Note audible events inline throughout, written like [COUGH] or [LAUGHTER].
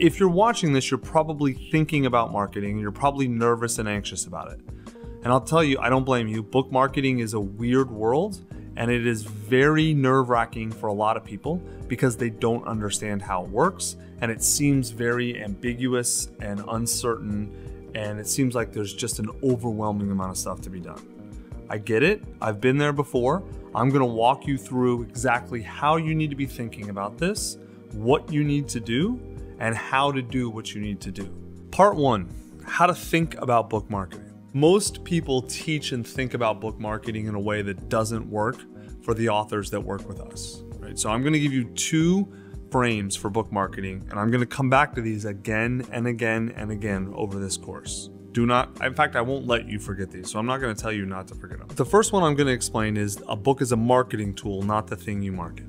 If you're watching this, you're probably thinking about marketing, you're probably nervous and anxious about it. And I'll tell you, I don't blame you. Book marketing is a weird world and it is very nerve wracking for a lot of people because they don't understand how it works and it seems very ambiguous and uncertain and it seems like there's just an overwhelming amount of stuff to be done. I get it, I've been there before. I'm gonna walk you through exactly how you need to be thinking about this, what you need to do, and how to do what you need to do. Part one how to think about book marketing. Most people teach and think about book marketing in a way that doesn't work for the authors that work with us, right? So I'm going to give you two frames for book marketing, and I'm going to come back to these again and again and again over this course. Do not, in fact, I won't let you forget these, so I'm not going to tell you not to forget them. The first one I'm going to explain is a book is a marketing tool, not the thing you market.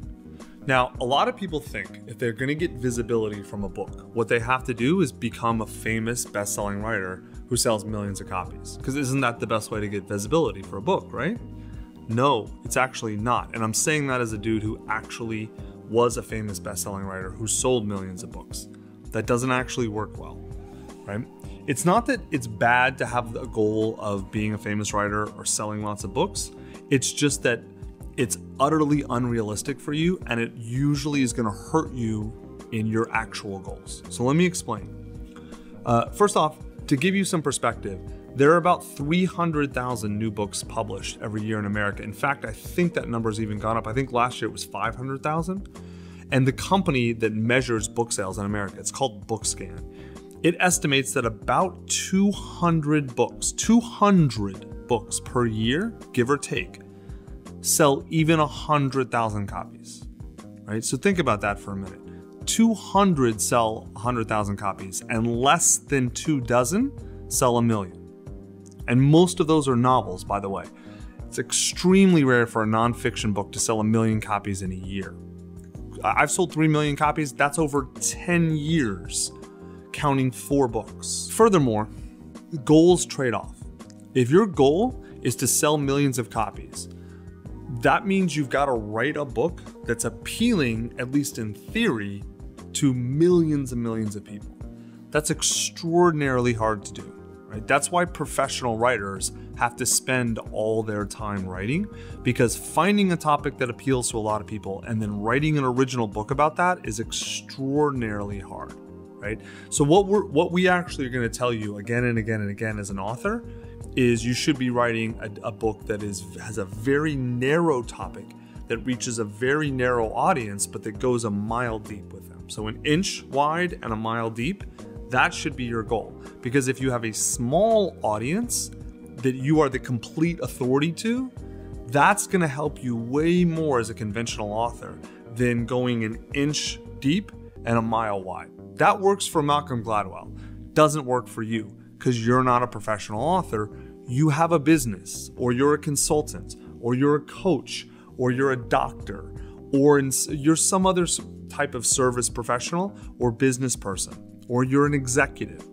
Now, a lot of people think if they're going to get visibility from a book, what they have to do is become a famous best selling writer who sells millions of copies. Because isn't that the best way to get visibility for a book, right? No, it's actually not. And I'm saying that as a dude who actually was a famous best-selling writer who sold millions of books. That doesn't actually work well, right? It's not that it's bad to have a goal of being a famous writer or selling lots of books. It's just that it's utterly unrealistic for you and it usually is going to hurt you in your actual goals. So let me explain. Uh, first off, to give you some perspective, there are about 300,000 new books published every year in America. In fact, I think that number's even gone up. I think last year it was 500,000. And the company that measures book sales in America, it's called Bookscan. It estimates that about 200 books, 200 books per year, give or take, sell even 100,000 copies. Right? So think about that for a minute. 200 sell 100,000 copies, and less than two dozen sell a million. And most of those are novels, by the way. It's extremely rare for a nonfiction book to sell a million copies in a year. I've sold 3 million copies, that's over 10 years, counting four books. Furthermore, goals trade off. If your goal is to sell millions of copies, that means you've got to write a book that's appealing, at least in theory, to millions and millions of people. That's extraordinarily hard to do. Right? That's why professional writers have to spend all their time writing because finding a topic that appeals to a lot of people and then writing an original book about that is extraordinarily hard, right? So what we're what we actually are going to tell you again and again and again as an author is you should be writing a, a book that is has a very narrow topic that reaches a very narrow audience but that goes a mile deep with them. So an inch wide and a mile deep, that should be your goal. Because if you have a small audience that you are the complete authority to, that's going to help you way more as a conventional author than going an inch deep and a mile wide. That works for Malcolm Gladwell. Doesn't work for you because you're not a professional author. You have a business, or you're a consultant, or you're a coach, or you're a doctor, or in, you're some other type of service professional or business person, or you're an executive.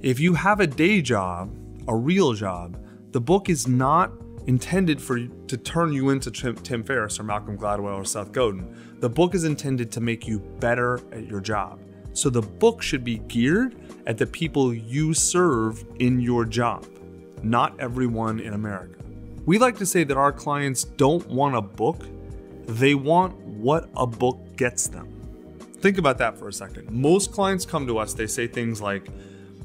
If you have a day job, a real job, the book is not intended for to turn you into Tim Ferriss or Malcolm Gladwell or Seth Godin. The book is intended to make you better at your job. So the book should be geared at the people you serve in your job, not everyone in America. We like to say that our clients don't want a book, they want what a book gets them. Think about that for a second. Most clients come to us, they say things like,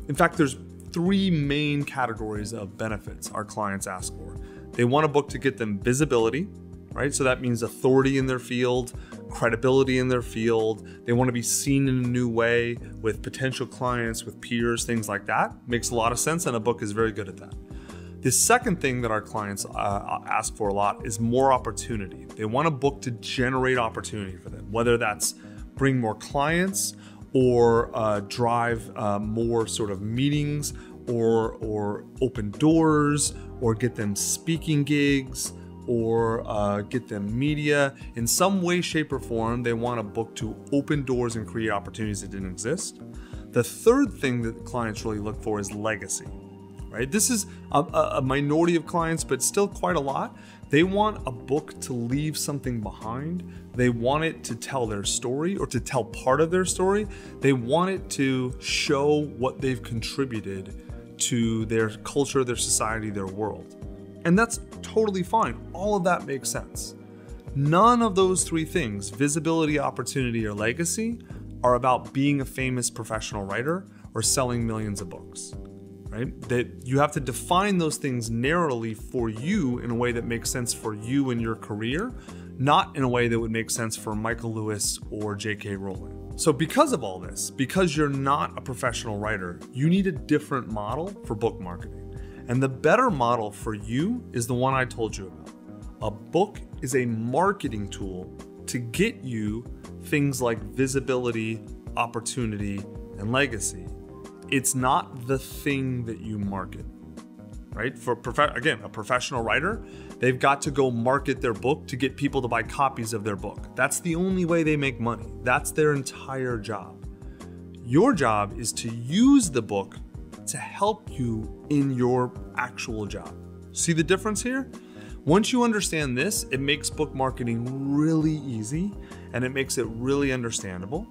in fact, there's three main categories of benefits our clients ask for. They want a book to get them visibility, right? So that means authority in their field, credibility in their field. They want to be seen in a new way with potential clients, with peers, things like that. Makes a lot of sense, and a book is very good at that. The second thing that our clients uh, ask for a lot is more opportunity. They want a book to generate opportunity for them, whether that's bring more clients or uh, drive uh, more sort of meetings or or open doors or get them speaking gigs or uh, get them media in some way shape or form they want a book to open doors and create opportunities that didn't exist the third thing that clients really look for is legacy right? This is a, a minority of clients, but still quite a lot. They want a book to leave something behind. They want it to tell their story or to tell part of their story. They want it to show what they've contributed to their culture, their society, their world. And that's totally fine. All of that makes sense. None of those three things, visibility, opportunity, or legacy, are about being a famous professional writer or selling millions of books. Right? That you have to define those things narrowly for you in a way that makes sense for you and your career, not in a way that would make sense for Michael Lewis or J.K. Rowling. So, because of all this, because you're not a professional writer, you need a different model for book marketing. And the better model for you is the one I told you about. A book is a marketing tool to get you things like visibility, opportunity, and legacy. It's not the thing that you market right? For again, a professional writer, they've got to go market their book to get people to buy copies of their book. That's the only way they make money. That's their entire job. Your job is to use the book to help you in your actual job. See the difference here? Once you understand this, it makes book marketing really easy and it makes it really understandable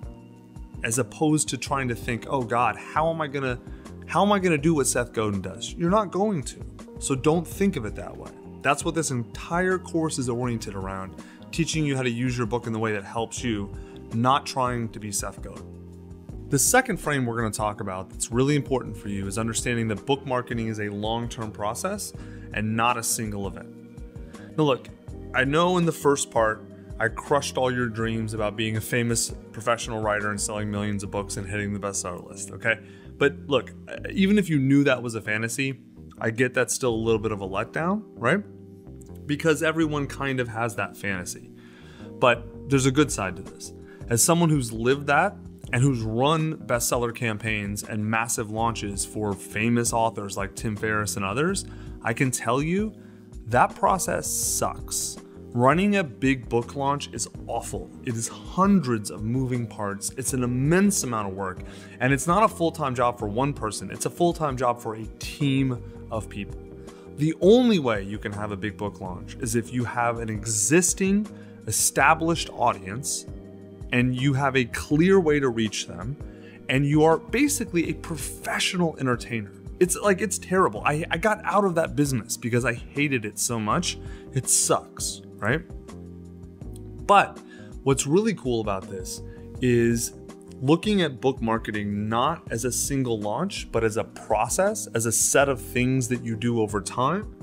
as opposed to trying to think, "Oh god, how am I going to how am I going to do what Seth Godin does? You're not going to. So don't think of it that way. That's what this entire course is oriented around teaching you how to use your book in the way that helps you, not trying to be Seth Godin. The second frame we're going to talk about that's really important for you is understanding that book marketing is a long term process and not a single event. Now, look, I know in the first part, I crushed all your dreams about being a famous professional writer and selling millions of books and hitting the bestseller list, okay? But look, even if you knew that was a fantasy, I get that's still a little bit of a letdown, right? Because everyone kind of has that fantasy. But there's a good side to this. As someone who's lived that and who's run bestseller campaigns and massive launches for famous authors like Tim Ferriss and others, I can tell you that process sucks. Running a big book launch is awful. It is hundreds of moving parts. It's an immense amount of work. And it's not a full time job for one person, it's a full time job for a team of people. The only way you can have a big book launch is if you have an existing, established audience and you have a clear way to reach them and you are basically a professional entertainer. It's like it's terrible. I, I got out of that business because I hated it so much. It sucks right? But what's really cool about this is looking at book marketing not as a single launch, but as a process, as a set of things that you do over time,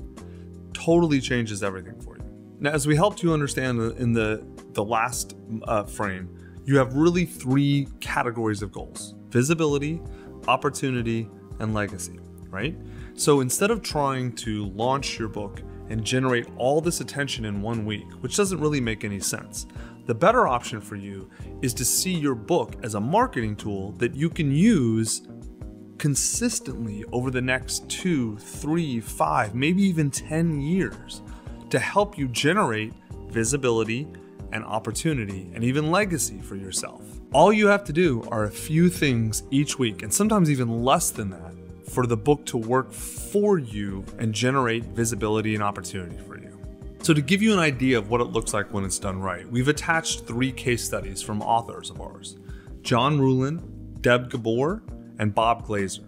totally changes everything for you. Now, as we helped you understand in the, the last uh, frame, you have really three categories of goals visibility, opportunity, and legacy, right? So instead of trying to launch your book and generate all this attention in one week, which doesn't really make any sense. The better option for you is to see your book as a marketing tool that you can use consistently over the next two, three, five, maybe even 10 years to help you generate visibility and opportunity and even legacy for yourself. All you have to do are a few things each week, and sometimes even less than that, for the book to work for you and generate visibility and opportunity for you. So, to give you an idea of what it looks like when it's done right, we've attached three case studies from authors of ours John Ruhlin, Deb Gabor, and Bob Glazer.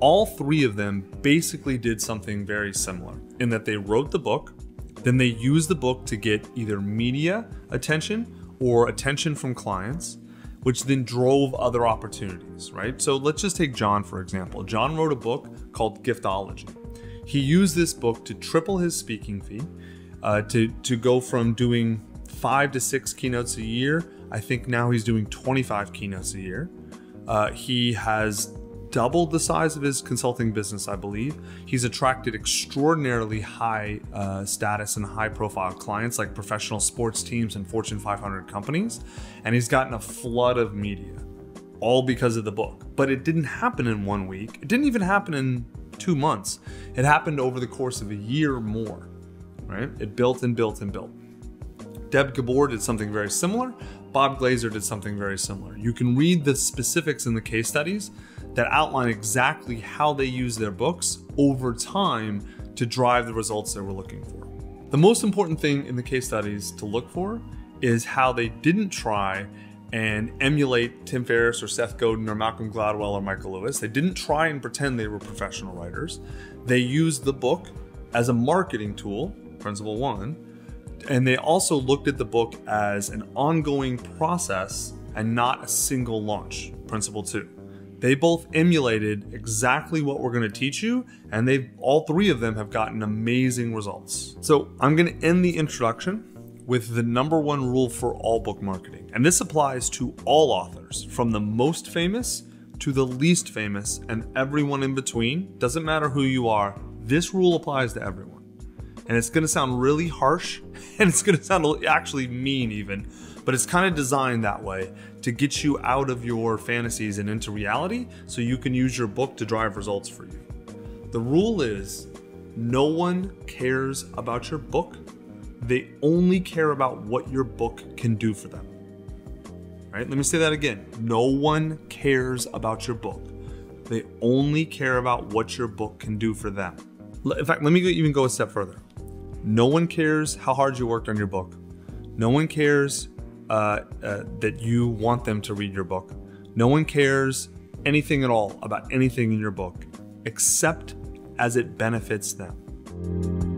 All three of them basically did something very similar in that they wrote the book, then they use the book to get either media attention or attention from clients, which then drove other opportunities, right? So let's just take John, for example. John wrote a book called Giftology. He used this book to triple his speaking fee, uh, to, to go from doing five to six keynotes a year. I think now he's doing 25 keynotes a year. Uh, he has doubled the size of his consulting business, I believe. He's attracted extraordinarily high uh, status and high profile clients like professional sports teams and Fortune 500 companies. And he's gotten a flood of media, all because of the book. But it didn't happen in one week, it didn't even happen in two months. It happened over the course of a year or more, right? It built and built and built. Deb Gabor did something very similar. Bob Glazer did something very similar. You can read the specifics in the case studies that outline exactly how they use their books over time to drive the results they we're looking for. The most important thing in the case studies to look for is how they didn't try and emulate Tim Ferriss or Seth Godin or Malcolm Gladwell or Michael Lewis. They didn't try and pretend they were professional writers. They used the book as a marketing tool, principle one, and they also looked at the book as an ongoing process and not a single launch, principle two. They both emulated exactly what we're going to teach you, and they've all three of them have gotten amazing results. So I'm going to end the introduction with the number one rule for all book marketing. And this applies to all authors, from the most famous to the least famous and everyone in between. Doesn't matter who you are, this rule applies to everyone. And it's gonna sound really harsh [LAUGHS] and it's gonna sound actually mean, even, but it's kind of designed that way to get you out of your fantasies and into reality so you can use your book to drive results for you. The rule is no one cares about your book, they only care about what your book can do for them. Right? Let me say that again. No one cares about your book. They only care about what your book can do for them. In fact, let me even go a step further. No one cares how hard you worked on your book. No one cares uh, uh, that you want them to read your book. No one cares anything at all about anything in your book except as it benefits them.